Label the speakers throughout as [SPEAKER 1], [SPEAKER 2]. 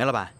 [SPEAKER 1] 梅老板。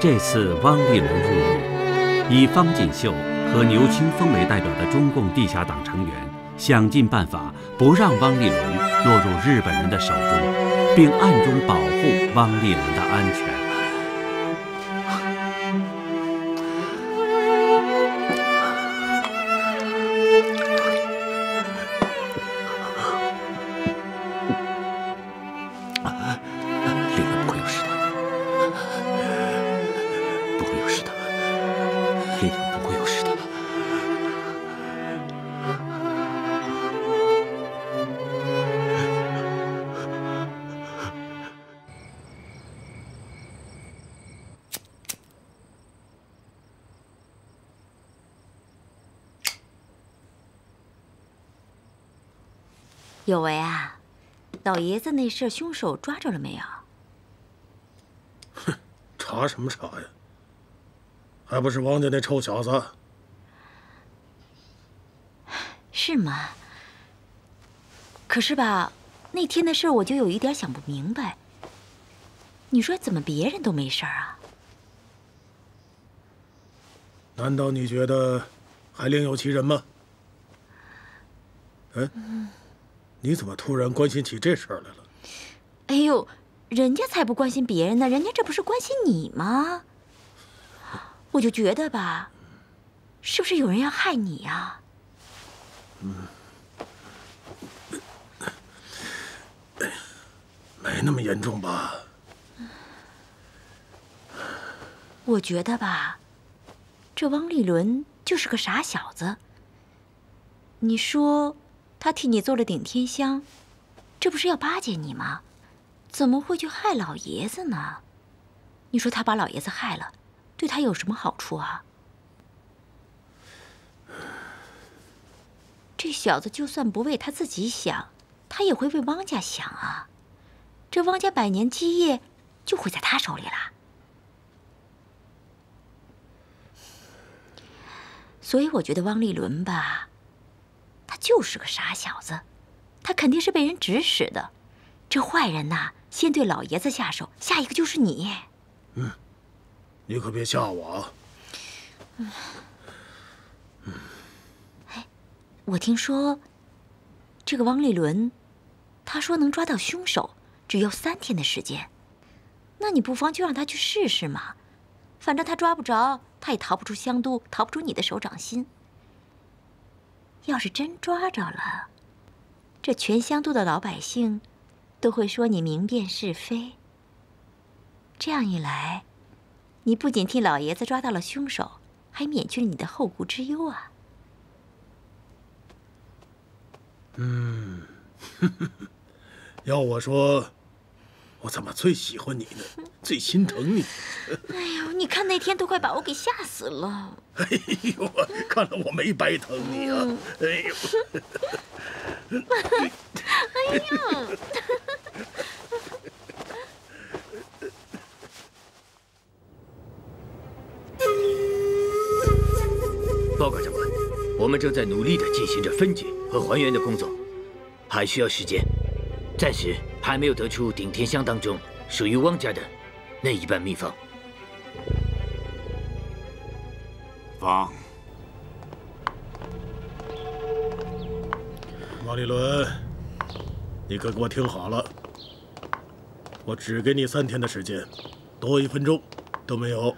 [SPEAKER 2] 这次汪立伦入狱，以方锦绣和牛青峰为代表的中共地下党成员，想尽办法不让汪立伦落入日本人的手中，并暗中保护汪立伦的安全。
[SPEAKER 3] 有为啊，老爷子那事凶手抓着了没有？
[SPEAKER 4] 哼，查什么查呀？还不是王家那臭小子？
[SPEAKER 3] 是吗？可是吧，那天的事我就有一点想不明白。你说怎么别人都没事啊？
[SPEAKER 4] 难道你觉得还另有其人吗？嗯。你怎么突然关心起这事儿来了？
[SPEAKER 3] 哎呦，人家才不关心别人呢，人家这不是关心你吗？我就觉得吧，是不是有人要害你呀？嗯，
[SPEAKER 4] 没那么严重吧？
[SPEAKER 3] 我觉得吧，这汪立伦就是个傻小子。你说？他替你做了顶天香，这不是要巴结你吗？怎么会去害老爷子呢？你说他把老爷子害了，对他有什么好处啊？这小子就算不为他自己想，他也会为汪家想啊。这汪家百年基业就毁在他手里了。所以我觉得汪立伦吧。他就是个傻小子，他肯定是被人指使的。这坏人呐，先对老爷子下手，下一个就是你。
[SPEAKER 4] 嗯，你可别吓我啊。
[SPEAKER 3] 嗯。哎，我听说这个汪立伦，他说能抓到凶手，只要三天的时间。那你不妨就让他去试试嘛，反正他抓不着，他也逃不出香都，逃不出你的手掌心。要是真抓着了，这全香都的老百姓都会说你明辨是非。这样一来，你不仅替老爷子抓到了凶手，还免去了你的后顾之忧啊。
[SPEAKER 4] 嗯，要我说，我怎么最喜欢你呢？最心疼你。
[SPEAKER 3] 哎呦，你看那天都快把我给吓死了。
[SPEAKER 4] 哎呦，看来我没白疼你啊！哎
[SPEAKER 3] 呦，哎呦。
[SPEAKER 1] 报告长官，我们正在努力的进行着分解和还原的工作，还需要时间，暂时还没有得出顶天香当中属于汪家的那一半秘方。
[SPEAKER 5] 方，
[SPEAKER 4] 王立伦，你可给我听好了，我只给你三天的时间，多一分钟都没有。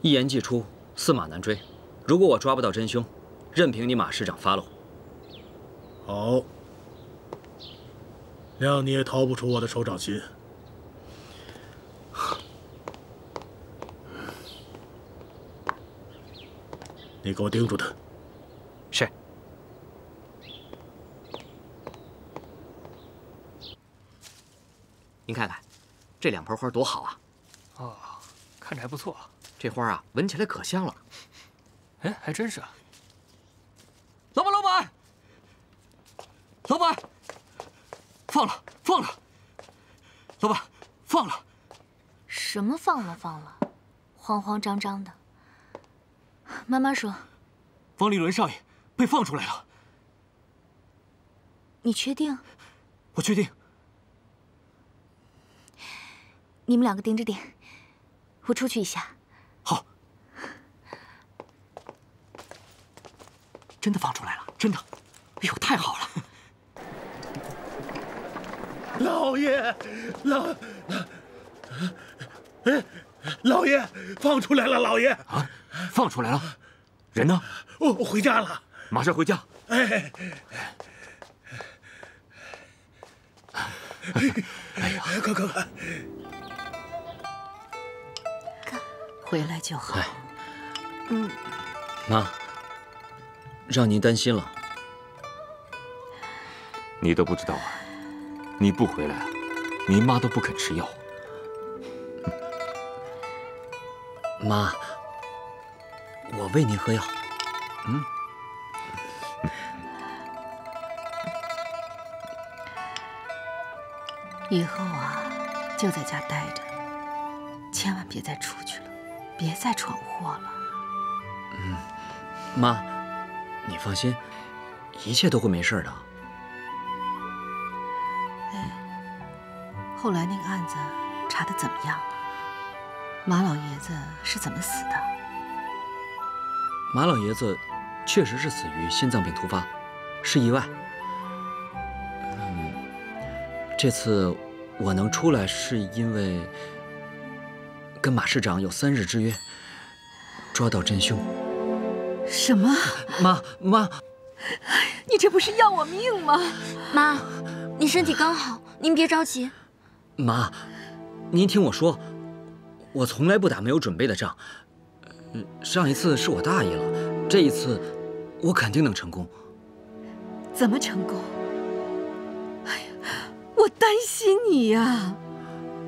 [SPEAKER 6] 一言既出。驷马难追，如果我抓不到真凶，任凭你马市长发落。
[SPEAKER 4] 好，谅你也逃不出我的手掌心。你给我盯住他。
[SPEAKER 6] 是。您看看，这两盆花多好啊！
[SPEAKER 7] 哦，看着还不错。
[SPEAKER 6] 这花啊，闻起来可香了。
[SPEAKER 7] 哎，还真是啊！
[SPEAKER 6] 老板，老板，老板，放了，放了！老板，放了！
[SPEAKER 8] 什么放了放了？慌慌张张的。慢慢说。
[SPEAKER 6] 汪立伦少爷被放出来了。
[SPEAKER 8] 你确定？
[SPEAKER 6] 我确定。
[SPEAKER 8] 你们两个盯着点，我出去一下。
[SPEAKER 6] 好真的放出来了，真的！哎呦，太好了！
[SPEAKER 4] 老爷，老，哎，老爷放出来了，老爷
[SPEAKER 6] 啊，放出来了，人呢？
[SPEAKER 4] 我我回家了，
[SPEAKER 6] 马上回家。哎，
[SPEAKER 4] 哎呀，快快快！
[SPEAKER 8] 回来就好。
[SPEAKER 6] 嗯，妈。让您担心了，
[SPEAKER 5] 你都不知道啊！你不回来，你妈都不肯吃药。
[SPEAKER 6] 妈，我喂您喝药。嗯。
[SPEAKER 8] 以后啊，就在家待着，千万别再出去了，别再闯祸了。
[SPEAKER 6] 嗯，妈。你放心，一切都会没事的。
[SPEAKER 8] 后来那个案子查的怎么样了？马老爷子是怎么死的？
[SPEAKER 6] 马老爷子确实是死于心脏病突发，是意外。嗯，这次我能出来是因为跟马市长有三日之约，抓到真凶。
[SPEAKER 8] 什么？
[SPEAKER 6] 妈妈，
[SPEAKER 8] 你这不是要我命吗？
[SPEAKER 3] 妈，你身体刚好，您别着急。
[SPEAKER 6] 妈，您听我说，我从来不打没有准备的仗。上一次是我大意了，这一次我肯定能成功。
[SPEAKER 8] 怎么成功？哎呀，我担心你呀。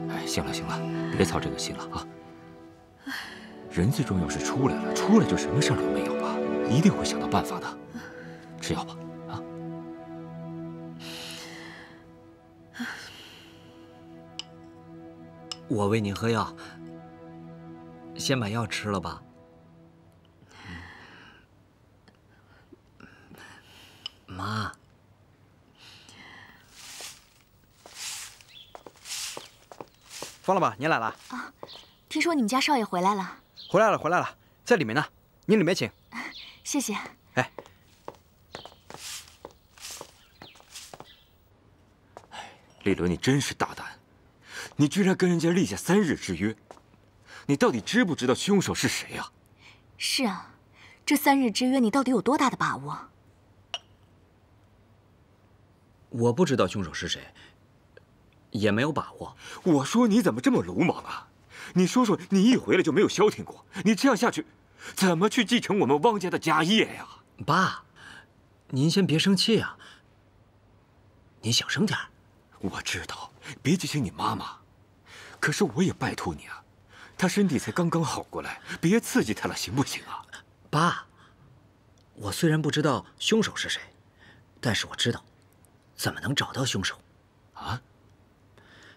[SPEAKER 5] 哎，行了行了，别操这个心了啊。人最重要是出来了，出来就什么事儿都没有了，一定会想到办法的。吃药吧，
[SPEAKER 6] 我喂您喝药，先把药吃了吧。妈，
[SPEAKER 9] 方老板，您来了
[SPEAKER 8] 啊！听说你们家少爷回来了。
[SPEAKER 9] 回来了，回来了，在里面呢。您里面请。
[SPEAKER 8] 谢谢。
[SPEAKER 9] 哎，
[SPEAKER 5] 丽伦，你真是大胆，你居然跟人家立下三日之约。你到底知不知道凶手是谁呀？
[SPEAKER 8] 是啊，这三日之约你到底有多大的把握？
[SPEAKER 6] 我不知道凶手是谁，也没有把握。
[SPEAKER 5] 我说你怎么这么鲁莽啊？你说说，你一回来就没有消停过？你这样下去，怎么去继承我们汪家的家业呀？
[SPEAKER 6] 爸，您先别生气啊。您小声点儿。
[SPEAKER 5] 我知道，别提醒你妈妈。可是我也拜托你啊，他身体才刚刚好过来，别刺激他了，行不行啊？
[SPEAKER 6] 爸，我虽然不知道凶手是谁，但是我知道怎么能找到凶手。
[SPEAKER 5] 啊？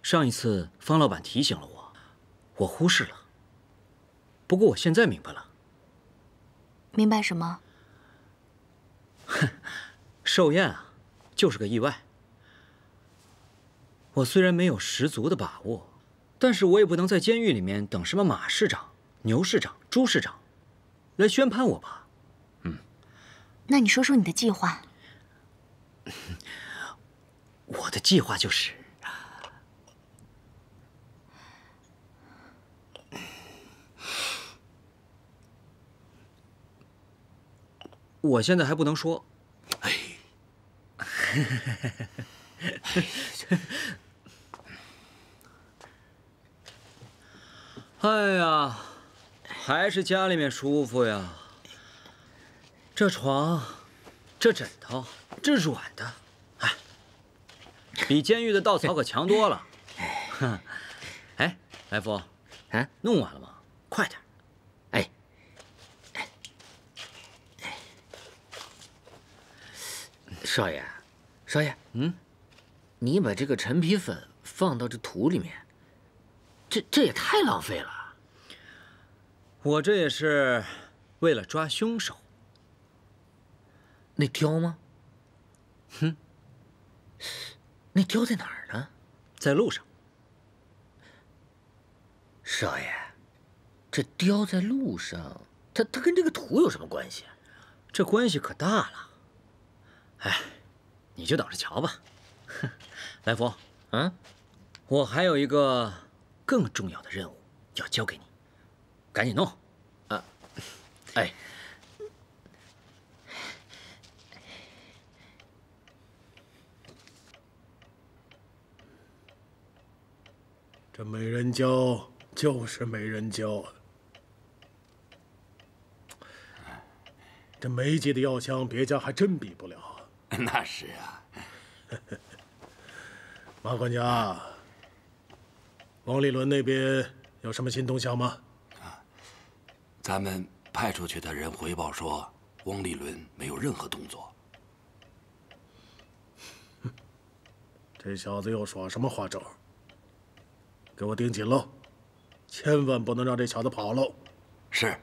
[SPEAKER 6] 上一次方老板提醒了我，我忽视了。不过我现在明白了。
[SPEAKER 10] 明白什么？
[SPEAKER 6] 哼，寿宴啊，就是个意外。我虽然没有十足的把握，但是我也不能在监狱里面等什么马市长、牛市长、朱市长来宣判我吧？
[SPEAKER 5] 嗯，
[SPEAKER 10] 那你说说你的计划。
[SPEAKER 6] 我的计划就是，我现在还不能说。哎。哎呀，还是家里面舒服呀！这床，这枕头，这软的，哎，比监狱的稻草可强多了。哎，来福，哎，弄完了吗？快点！哎，
[SPEAKER 1] 少爷，少爷，嗯，你把这个陈皮粉放到这土里面。这这也太浪费了。
[SPEAKER 6] 我这也是为了抓凶手。
[SPEAKER 1] 那雕吗？哼，那雕在哪儿呢？
[SPEAKER 6] 在路上。
[SPEAKER 1] 少爷，这雕在路上，它它跟这个土有什么关系？
[SPEAKER 6] 这关系可大了。哎，你就等着瞧吧。来福，嗯，我还有一个。更重要的任务要交给你，赶紧弄！啊，哎，
[SPEAKER 4] 这美人蕉就是美人蕉啊！这梅记的药香，别家还真比不了。
[SPEAKER 11] 那是啊，
[SPEAKER 4] 马管家。王立伦那边有什么新动向吗？啊，
[SPEAKER 11] 咱们派出去的人回报说，汪立伦没有任何动作。
[SPEAKER 4] 这小子又耍什么花招？给我盯紧喽，千万不能让这小子跑喽！
[SPEAKER 11] 是。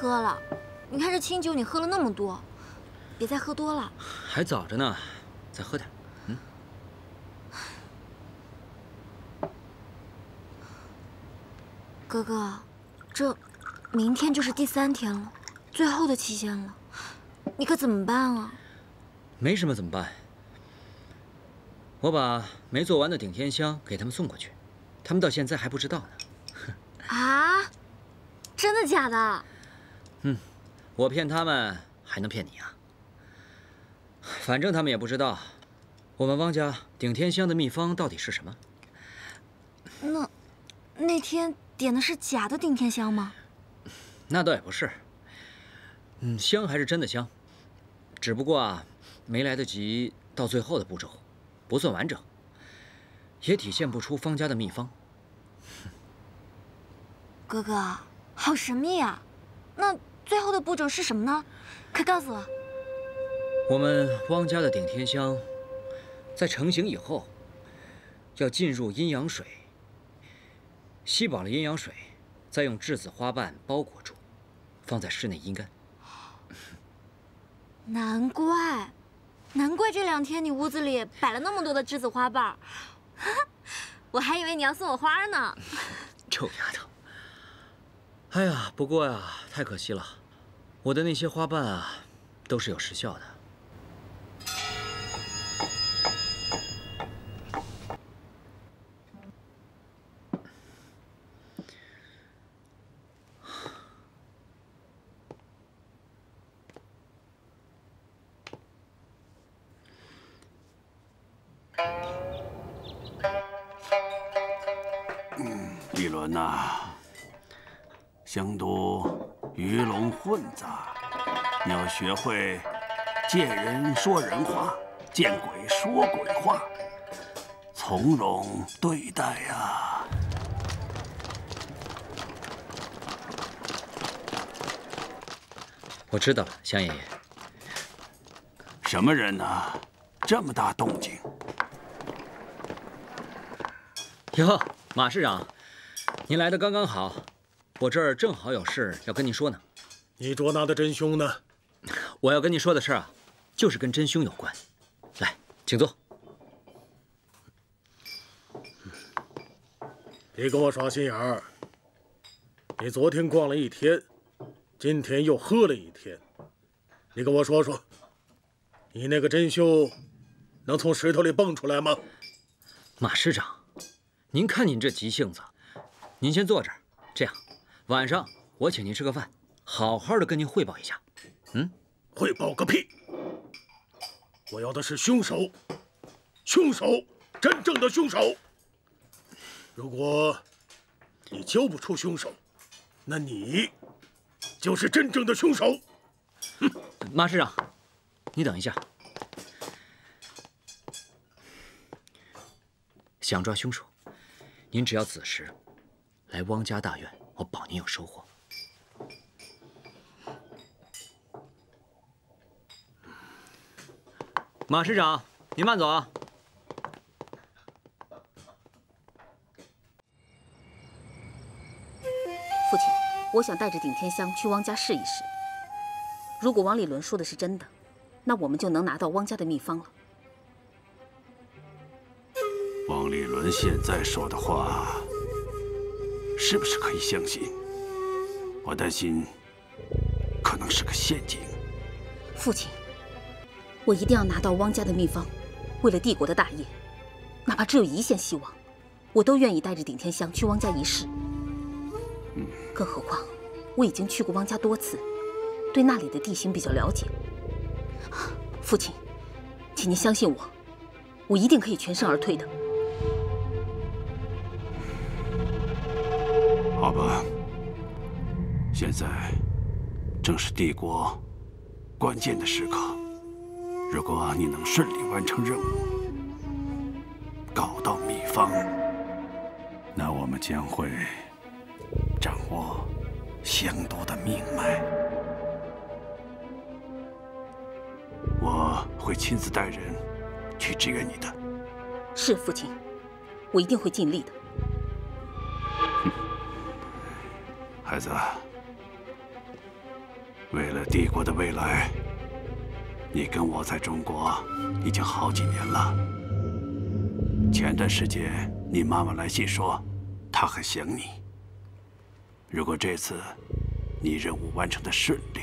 [SPEAKER 10] 喝了，你看这清酒你喝了那么多，别再喝多了。
[SPEAKER 6] 还早着呢，再喝点。嗯。
[SPEAKER 10] 哥哥，这明天就是第三天了，最后的期限了，你可怎么办啊？
[SPEAKER 6] 没什么怎么办？我把没做完的顶天香给他们送过去，他们到现在还不知道呢。
[SPEAKER 10] 啊？真的假的？
[SPEAKER 6] 嗯，我骗他们还能骗你啊？反正他们也不知道，我们汪家顶天香的秘方到底是什么。
[SPEAKER 10] 那那天点的是假的顶天香吗？
[SPEAKER 6] 那倒也不是。嗯，香还是真的香，只不过啊，没来得及到最后的步骤，不算完整，也体现不出方家的秘方。
[SPEAKER 10] 哥哥。好神秘啊！那最后的步骤是什么呢？快告诉我。
[SPEAKER 6] 我们汪家的顶天香，在成型以后，要浸入阴阳水，吸饱了阴阳水，再用栀子花瓣包裹住，放在室内阴干。
[SPEAKER 10] 难怪，难怪这两天你屋子里摆了那么多的栀子花瓣，我还以为你要送我花呢。
[SPEAKER 6] 臭丫头！哎呀，不过呀，太可惜了，我的那些花瓣啊，都是有时效的。
[SPEAKER 12] 学会见人说人话，见鬼说鬼话，从容对待呀。
[SPEAKER 6] 我知道了，香爷爷。
[SPEAKER 12] 什么人呢？这么大动静？
[SPEAKER 6] 哟，马市长，您来的刚刚好，我这儿正好有事要跟您说呢。
[SPEAKER 4] 你捉拿的真凶呢？
[SPEAKER 6] 我要跟你说的事啊，就是跟真凶有关。来，请坐。
[SPEAKER 4] 别跟我耍心眼儿！你昨天逛了一天，今天又喝了一天，你跟我说说，你那个真凶能从石头里蹦出来吗？
[SPEAKER 6] 马师长，您看您这急性子，您先坐这儿。这样，晚上我请您吃个饭，好好的跟您汇报一下。嗯，
[SPEAKER 4] 汇报个屁！我要的是凶手，凶手，真正的凶手。如果你交不出凶手，那你就是真正的凶手。
[SPEAKER 6] 哼马师长，你等一下。想抓凶手，您只要子时来汪家大院，我保您有收获。马师长，您慢走啊。
[SPEAKER 13] 父亲，我想带着顶天香去汪家试一试。如果王理伦说的是真的，那我们就能拿到汪家的秘方了。
[SPEAKER 12] 王立伦现在说的话，是不是可以相信？我担心，可能是个陷阱。
[SPEAKER 13] 父亲，我一定要拿到汪家的秘方，为了帝国的大业，哪怕只有一线希望，我都愿意带着顶天香去汪家一试。更何况，我已经去过汪家多次，对那里的地形比较了解。父亲，请您相信我，我一定可以全身而退的。
[SPEAKER 12] 好吧，现在正是帝国关键的时刻。如果你能顺利完成任务，搞到秘方，那我们将会掌握香都的命脉。我会亲自带人去支援你的。
[SPEAKER 13] 是父亲，我一定会尽力的。
[SPEAKER 12] 孩子，为了帝国的未来，你跟我在中国已经好几年了。前段时间你妈妈来信说，她很想你。如果这次你任务完成的顺利，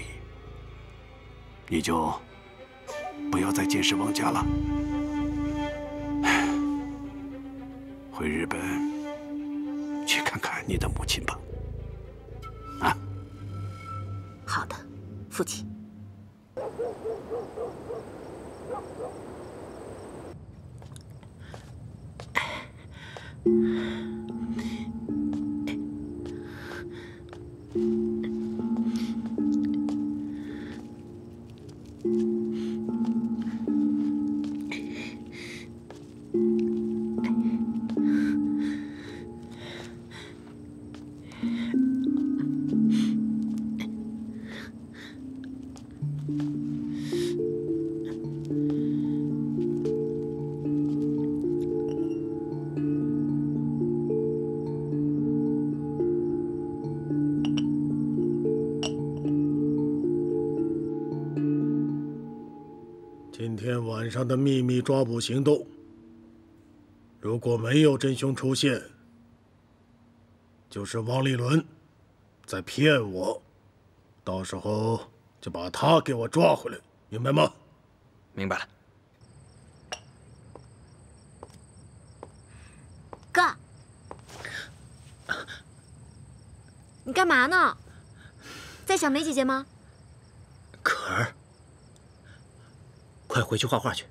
[SPEAKER 12] 你就不要再监视王家了，回日本去看看你的母亲吧。啊，
[SPEAKER 13] 好的，父亲。
[SPEAKER 4] 今天晚上 的秘密抓捕行动，如果没有真凶出现，就是王立伦在骗我，到时候就把他给我抓回来，明白吗？
[SPEAKER 9] 明白了。
[SPEAKER 10] 哥，你干嘛呢？在想梅姐姐吗？
[SPEAKER 1] 可儿，快回去画画去，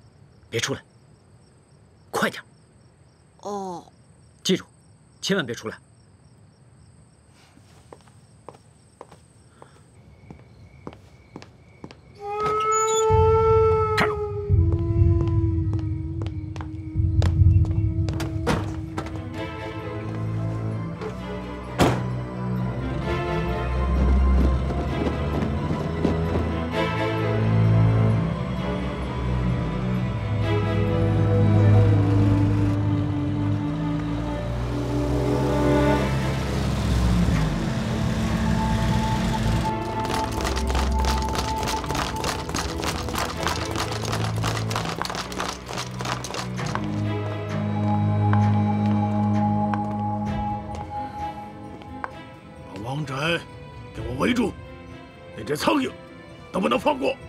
[SPEAKER 1] 别出来。快点。
[SPEAKER 10] 哦。
[SPEAKER 1] 记住，千万别出来。
[SPEAKER 4] 能放过。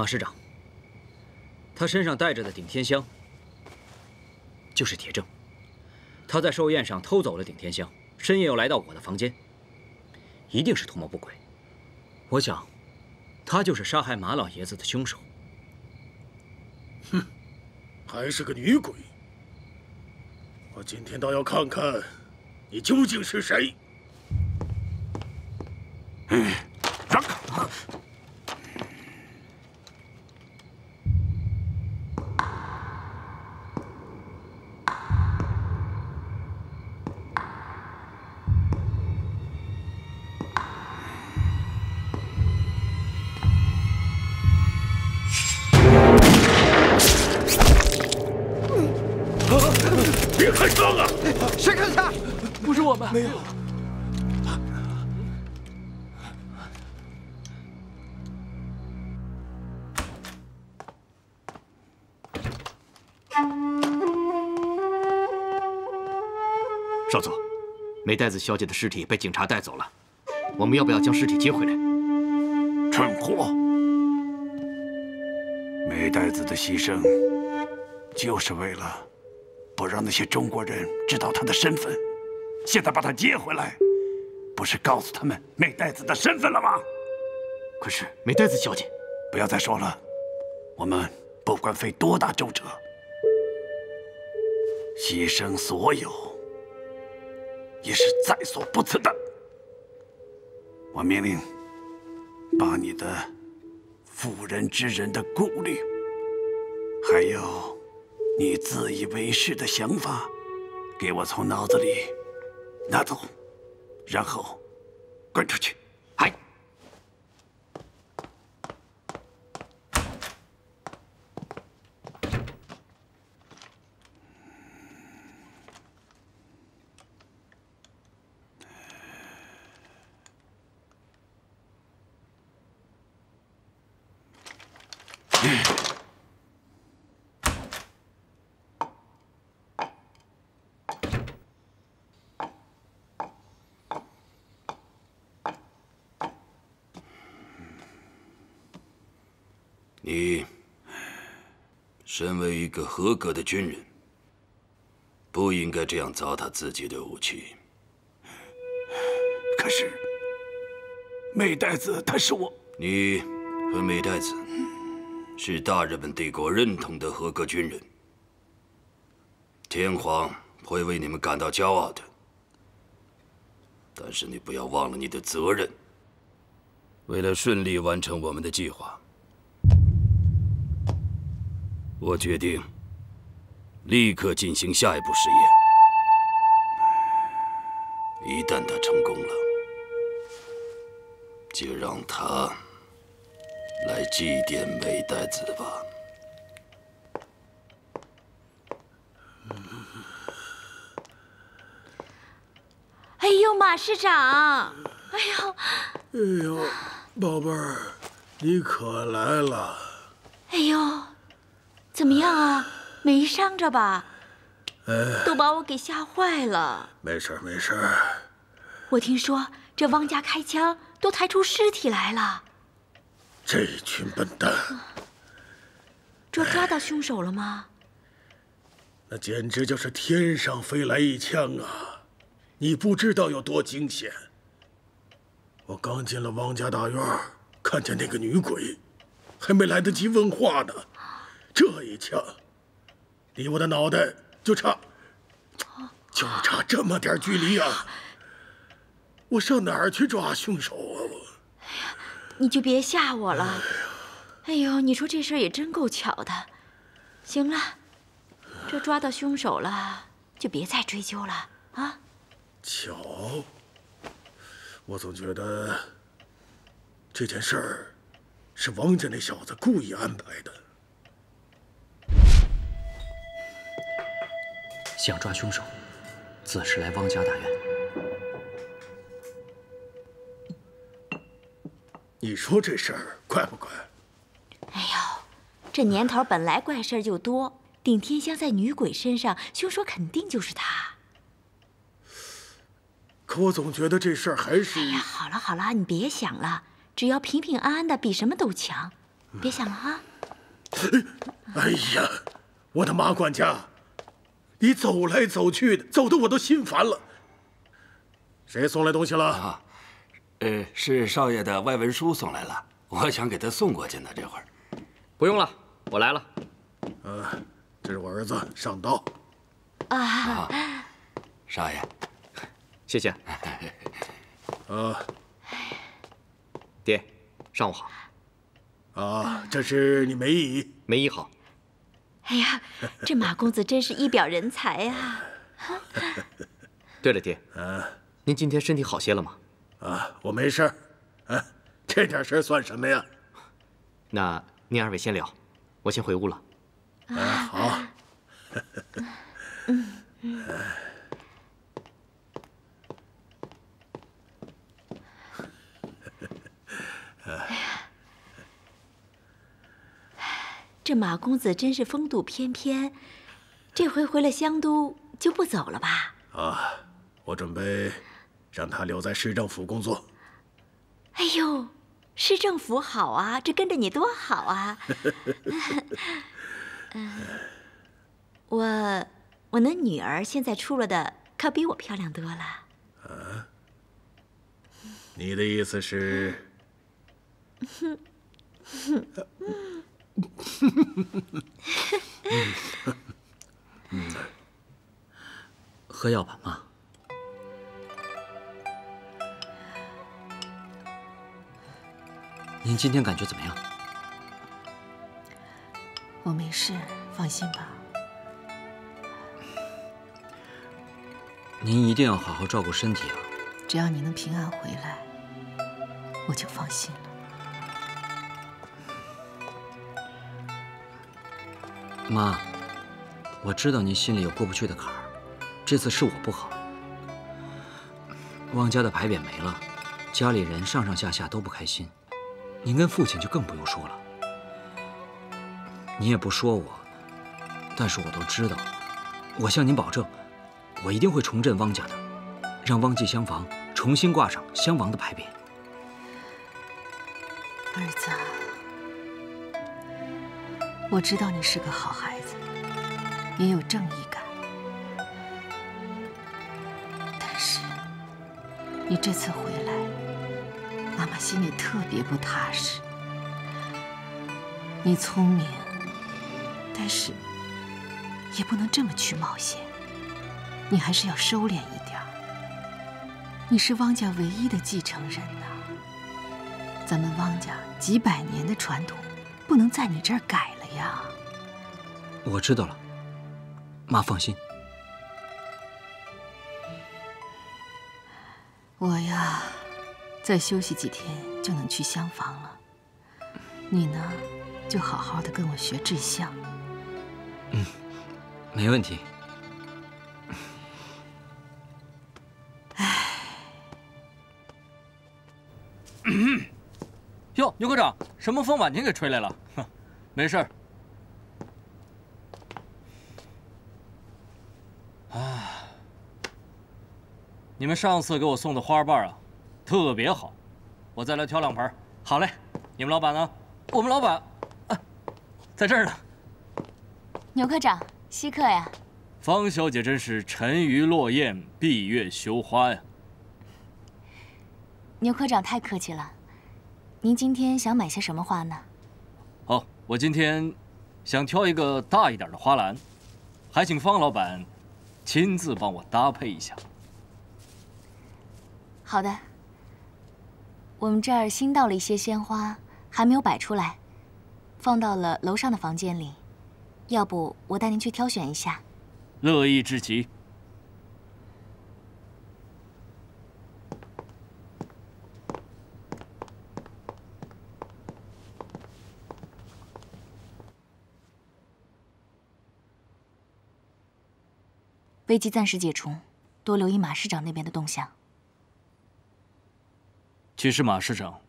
[SPEAKER 6] 马师长，他身上带着的顶天香就是铁证。他在寿宴上偷走了顶天香，深夜又来到我的房间，一定是图谋不轨。我想，他就是杀害马老爷子的凶手。
[SPEAKER 4] 哼，还是个女鬼！我今天倒要看看你究竟是谁！
[SPEAKER 1] 美代子小姐的尸体被警察带走了，我们要不要将尸体接回来？
[SPEAKER 12] 蠢货！美代子的牺牲，就是为了不让那些中国人知道她的身份。现在把她接回来，不是告诉他们美代子的身份了吗？
[SPEAKER 1] 可是美代子小姐，
[SPEAKER 12] 不要再说了。我们不管费多大周折，牺牲所有，也是在所不辞的。我命令，把你的妇人之仁的顾虑，还有你自以为是的想法，给我从脑子里拿走，然后滚出去！哎。
[SPEAKER 11] 你身为一个合格的军人，不应该这样糟蹋自己的武器。
[SPEAKER 12] 可是，美代子他是我，
[SPEAKER 11] 你和美代子是大日本帝国认同的合格军人，天皇会为你们感到骄傲的。但是你不要忘了你的责任。为了顺利完成我们的计划。我决定立刻进行下一步实验。一旦他成功了，就让他来祭奠美代子吧。
[SPEAKER 3] 哎呦，马市长！哎呦，
[SPEAKER 4] 哎呦，宝贝儿，你可来了！
[SPEAKER 3] 哎呦。怎么样啊？没伤着吧？
[SPEAKER 4] 哎，
[SPEAKER 3] 都把我给吓坏了。
[SPEAKER 4] 没事没事
[SPEAKER 3] 我听说这汪家开枪都抬出尸体来了。
[SPEAKER 4] 这群笨蛋！
[SPEAKER 3] 这抓到凶手了吗？
[SPEAKER 4] 那简直就是天上飞来一枪啊！你不知道有多惊险。我刚进了汪家大院，看见那个女鬼，还没来得及问话呢。这一枪，离我的脑袋就差，就差这么点距离啊！我上哪儿去抓凶手啊？我，
[SPEAKER 3] 哎呀，你就别吓我了。哎呦，你说这事儿也真够巧的。行了，这抓到凶手了，就别再追究了啊。
[SPEAKER 4] 巧？我总觉得这件事儿是王家那小子故意安排的。
[SPEAKER 5] 想抓凶手，自是来汪家大院。
[SPEAKER 4] 你说这事儿怪不怪？
[SPEAKER 3] 哎呦，这年头本来怪事儿就多，顶天香在女鬼身上，凶手肯定就是他。
[SPEAKER 4] 可我总觉得这事儿还是……
[SPEAKER 3] 哎呀，好了好了，你别想了，只要平平安安的，比什么都强。别想了啊！
[SPEAKER 4] 哎呀，我的马管家！你走来走去的，走的我都心烦了。谁送来东西了？啊，
[SPEAKER 11] 呃，是少爷的外文书送来了，我想给他送过去呢。这会儿，
[SPEAKER 5] 不用了，我来了。
[SPEAKER 4] 呃，这是我儿子上刀。
[SPEAKER 3] 啊，
[SPEAKER 11] 少爷，
[SPEAKER 5] 谢谢。
[SPEAKER 4] 啊，
[SPEAKER 5] 爹，上午好。
[SPEAKER 4] 啊，这是你梅姨。
[SPEAKER 5] 梅姨好。
[SPEAKER 3] 哎呀，这马公子真是一表人才呀！
[SPEAKER 5] 对了，爹，您今天身体好些了吗？
[SPEAKER 4] 啊，我没事儿，啊，这点事儿算什么呀？
[SPEAKER 5] 那您二位先聊，我先回屋了。
[SPEAKER 4] 啊，好。嗯。
[SPEAKER 3] 这马公子真是风度翩翩，这回回了香都就不走了吧？
[SPEAKER 4] 啊，我准备让他留在市政府工作。
[SPEAKER 3] 哎呦，市政府好啊，这跟着你多好啊！我我那女儿现在出了的可比我漂亮多了。啊？
[SPEAKER 4] 你的意思是？
[SPEAKER 5] 喝药吧，妈。您今天感觉怎么样？
[SPEAKER 8] 我没事，放心吧。
[SPEAKER 6] 您一定要好好照顾身体啊！
[SPEAKER 8] 只要你能平安回来，我就放心了。
[SPEAKER 6] 妈，我知道您心里有过不去的坎儿，这次是我不好。汪家的牌匾没了，家里人上上下下都不开心，您跟父亲就更不用说了。你也不说我，但是我都知道。我向您保证，我一定会重振汪家的，让汪记厢房重新挂上襄王的牌匾。
[SPEAKER 8] 儿子，我知道你是个好孩子，也有正义感，但是你这次回来，妈妈心里特别不踏实。你聪明，但是也不能这么去冒险，你还是要收敛一点。你是汪家唯一的继承人呐。咱们汪家几百年的传统，不能在你这儿改了呀！
[SPEAKER 6] 我知道了，妈放心。
[SPEAKER 8] 我呀，再休息几天就能去厢房了。你呢，就好好的跟我学制相。
[SPEAKER 6] 嗯，没问题。
[SPEAKER 7] 哎哟，牛科长，什么风把您给吹来了？哼，没事儿。你们上次给我送的花瓣啊，特别好，我再来挑两盆。好嘞，你们老板呢？我们老板，啊，在这儿呢。
[SPEAKER 14] 牛科长，稀客呀。
[SPEAKER 7] 方小姐真是沉鱼落雁，闭月羞花呀。
[SPEAKER 14] 牛科长太客气了。您今天想买些什么花呢？
[SPEAKER 7] 哦，我今天想挑一个大一点的花篮，还请方老板亲自帮我搭配一下。
[SPEAKER 14] 好的。我们这儿新到了一些鲜花，还没有摆出来，放到了楼上的房间里。要不我带您去挑选一下？
[SPEAKER 7] 乐意至极。
[SPEAKER 14] 危机暂时解除，多留意马市长那边的动向。
[SPEAKER 7] 其实马市长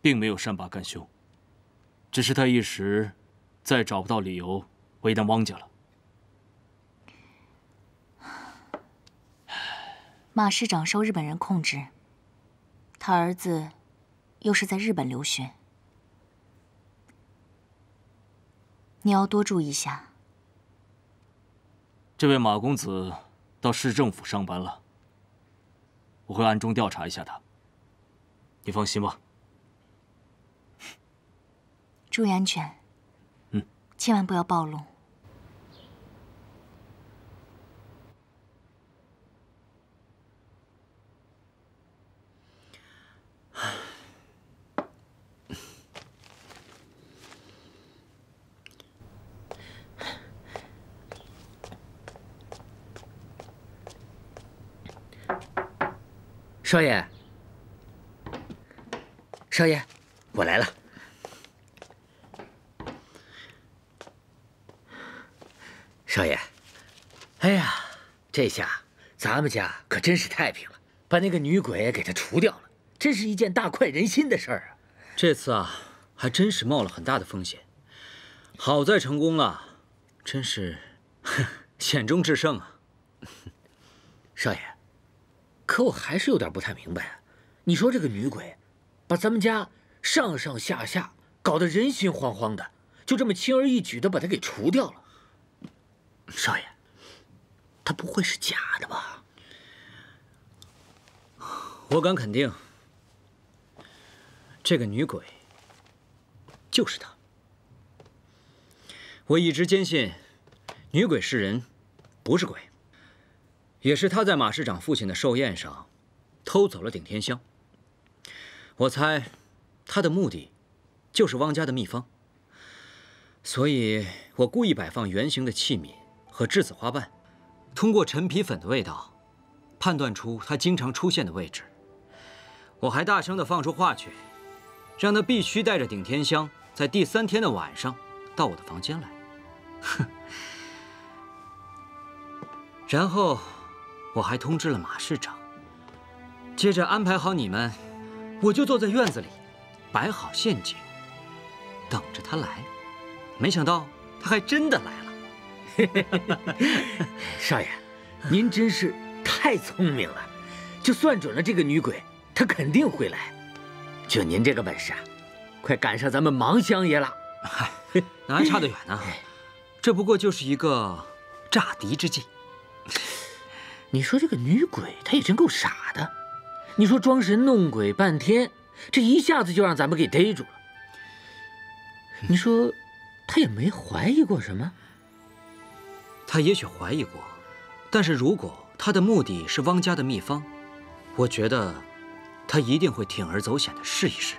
[SPEAKER 7] 并没有善罢甘休，只是他一时再找不到理由为难汪家了。
[SPEAKER 14] 马市长受日本人控制，他儿子又是在日本留学，你要多注意一下。
[SPEAKER 7] 这位马公子到市政府上班了，我会暗中调查一下他。你放心吧。
[SPEAKER 14] 注意安全。
[SPEAKER 7] 嗯，
[SPEAKER 14] 千万不要暴露。
[SPEAKER 1] 少爷，少爷，我来了。少爷，哎呀，这下咱们家可真是太平了，把那个女鬼给她除掉了，真是一件大快人心的事儿啊！
[SPEAKER 6] 这次啊，还真是冒了很大的风险，好在成功了，真是 险中制胜啊！
[SPEAKER 1] 少爷。可我还是有点不太明白啊，你说这个女鬼，把咱们家上上下下搞得人心惶惶的，就这么轻而易举的把她给除掉了。少爷，她不会是假的吧？
[SPEAKER 6] 我敢肯定，这个女鬼就是她。我一直坚信，女鬼是人，不是鬼。也是他在马市长父亲的寿宴上偷走了顶天香。我猜他的目的就是汪家的秘方，所以我故意摆放圆形的器皿和栀子花瓣，通过陈皮粉的味道，判断出他经常出现的位置。我还大声的放出话去，让他必须带着顶天香，在第三天的晚上到我的房间来。哼。然后，我还通知了马市长。接着安排好你们，我就坐在院子里，摆好陷阱，等着他来。没想到他还真的来了。
[SPEAKER 1] 少爷，您真是太聪明了，就算准了这个女鬼，她肯定会来。就您这个本事啊，快赶上咱们芒乡爷了。
[SPEAKER 6] 嗨，哪还差得远呢？这不过就是一个诈敌之计。
[SPEAKER 1] 你说这个女鬼，她也真够傻的。你说装神弄鬼半天，这一下子就让咱们给逮住了。你说，他也没怀疑过什么？
[SPEAKER 6] 他也许怀疑过，但是如果他的目的是汪家的秘方，我觉得，他一定会铤而走险的试一试。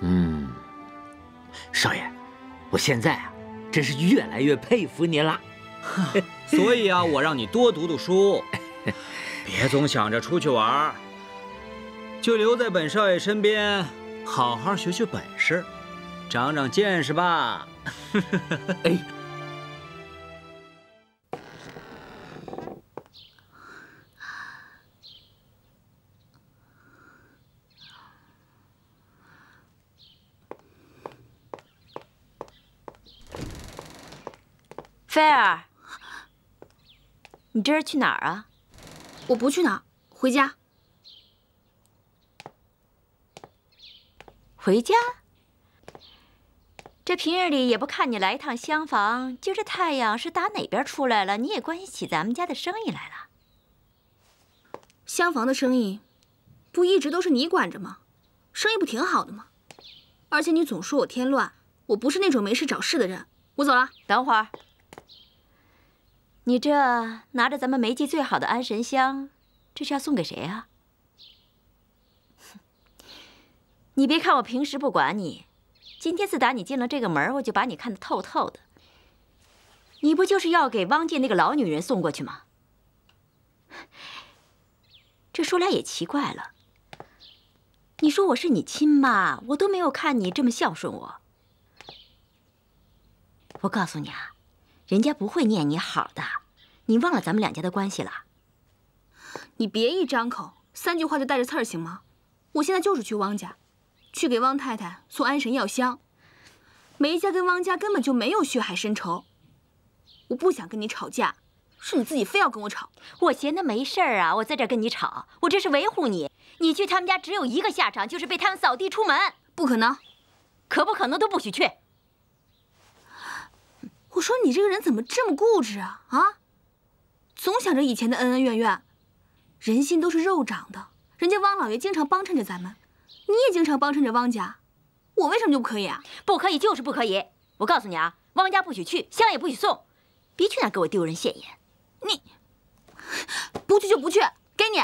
[SPEAKER 1] 嗯，少爷，我现在啊，真是越来越佩服您了。
[SPEAKER 6] 所以啊，我让你多读读书，别总想着出去玩，就留在本少爷身边，好好学学本事，长长见识吧。哎，
[SPEAKER 3] 菲儿。你这是去哪儿啊？
[SPEAKER 15] 我不去哪儿，回家。
[SPEAKER 3] 回家？这平日里也不看你来一趟厢房，今儿这太阳是打哪边出来了？你也关心起咱们家的生意来了？
[SPEAKER 15] 厢房的生意，不一直都是你管着吗？生意不挺好的吗？而且你总说我添乱，我不是那种没事找事的人。我走了，
[SPEAKER 3] 等会儿。你这拿着咱们梅记最好的安神香，这是要送给谁啊？你别看我平时不管你，今天自打你进了这个门，我就把你看得透透的。你不就是要给汪界那个老女人送过去吗？这说来也奇怪了，你说我是你亲妈，我都没有看你这么孝顺我。我告诉你啊。人家不会念你好的，你忘了咱们两家的关系了？
[SPEAKER 15] 你别一张口三句话就带着刺儿行吗？我现在就是去汪家，去给汪太太送安神药箱。梅家跟汪家根本就没有血海深仇，我不想跟你吵架，是你自己非要跟我吵。
[SPEAKER 3] 我闲的没事儿啊，我在这跟你吵，我这是维护你。你去他们家只有一个下场，就是被他们扫地出门。
[SPEAKER 15] 不可能，
[SPEAKER 3] 可不可能都不许去。
[SPEAKER 15] 我说你这个人怎么这么固执啊啊！总想着以前的恩恩怨怨，人心都是肉长的。人家汪老爷经常帮衬着咱们，你也经常帮衬着汪家，我为什么就不可以啊？
[SPEAKER 3] 不可以就是不可以！我告诉你啊，汪家不许去，香也不许送，别去那给我丢人现眼。
[SPEAKER 15] 你不去就不去，给你。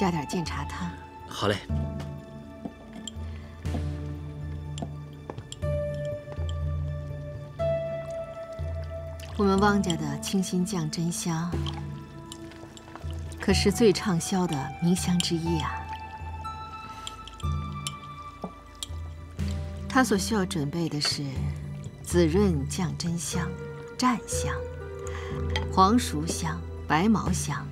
[SPEAKER 8] 加点健茶汤。
[SPEAKER 6] 好嘞。
[SPEAKER 8] 我们汪家的清心降真香，可是最畅销的名香之一啊。它所需要准备的是紫润降真香、占香、黄熟香、白毛香。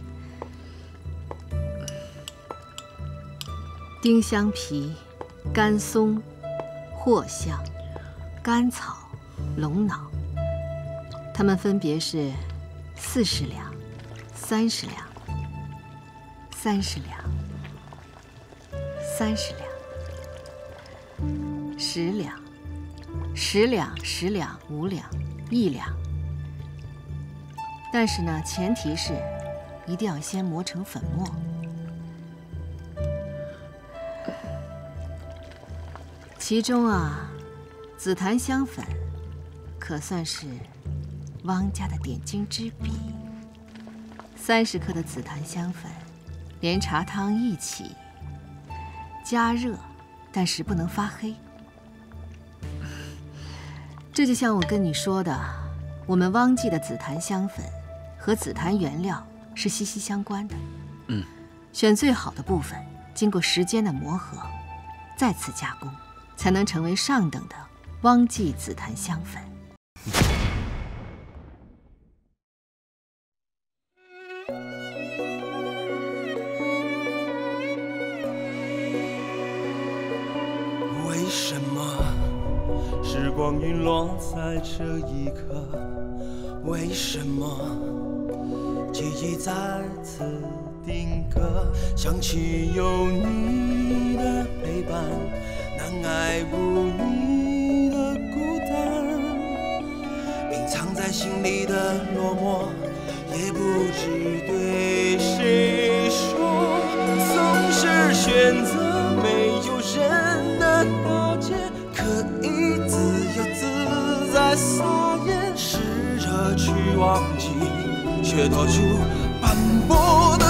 [SPEAKER 8] 丁香皮、甘松、藿香、甘草、龙脑，它们分别是四十两、三十两、三十两、三十两、十两、十两、十两、五两、一两。但是呢，前提是一定要先磨成粉末。其中啊，紫檀香粉可算是汪家的点睛之笔。三十克的紫檀香粉，连茶汤一起加热，但是不能发黑。这就像我跟你说的，我们汪记的紫檀香粉和紫檀原料是息息相关的。
[SPEAKER 5] 嗯，
[SPEAKER 8] 选最好的部分，经过时间的磨合，再次加工，才能成为上等的汪记紫檀香粉。
[SPEAKER 16] 为什么时光陨落在这一刻？为什么记忆再次定格？想起有你的陪伴，难挨不你的孤单，隐藏在心里的落寞，也不知对谁说。总是选择没有人的大街，可以自由自在撒野，试着去忘记，却拖出斑驳的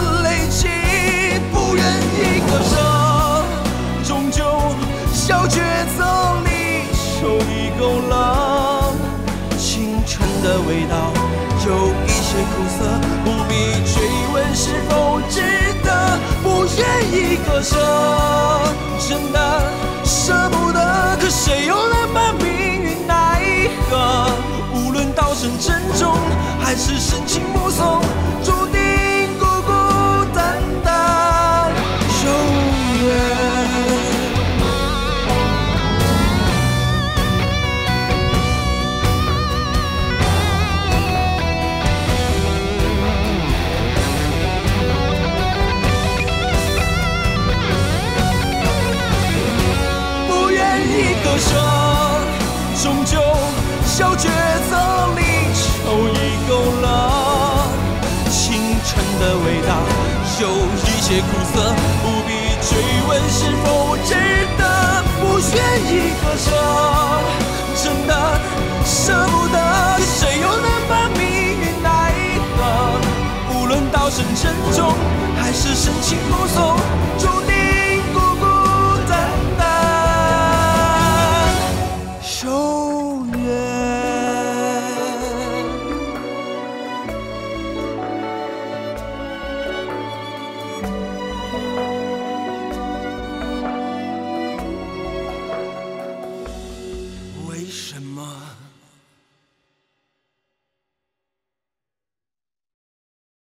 [SPEAKER 16] 小抉择里抽离够了。青春的味道有一些苦涩，不必追问是否值得，不愿意割舍，真的舍不请目送。